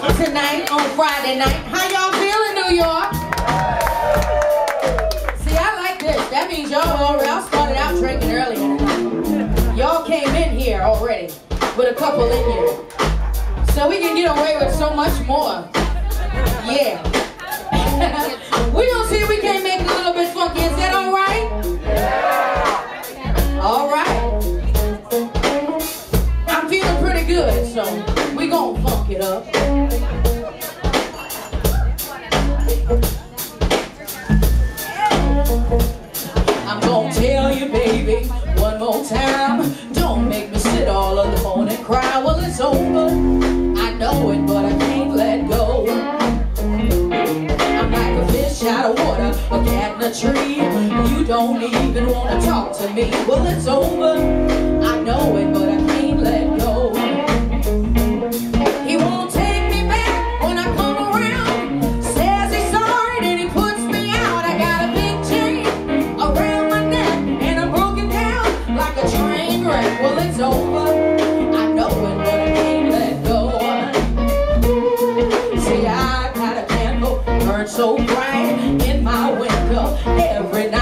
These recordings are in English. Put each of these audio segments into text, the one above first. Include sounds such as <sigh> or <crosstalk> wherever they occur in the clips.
tonight on Friday night. How y'all feeling, New York? See, I like this. That means y'all already, started out drinking earlier. Y'all came in here already with a couple in here. So we can get away with so much more. Yeah. <laughs> we one time. Don't make me sit all alone and cry. Well, it's over. I know it, but I can't let go. I'm like a fish out of water, a cat in a tree. You don't even wanna talk to me. Well, it's over. So bright in my window every night.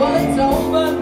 Well, it's over.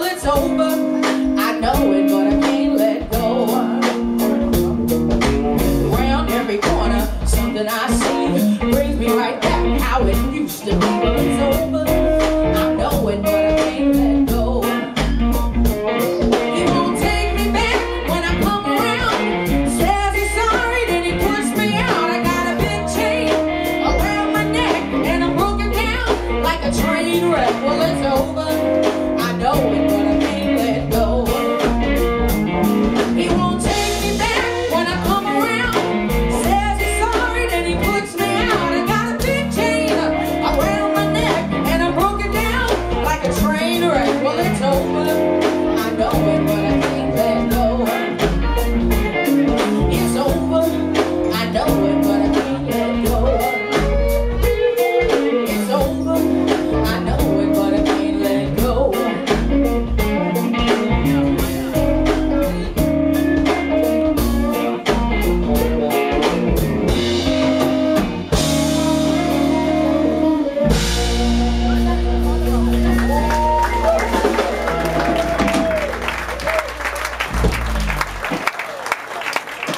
Well, it's over. I know it, but I can't let go. Around every corner, something I see brings me right back how it used to be.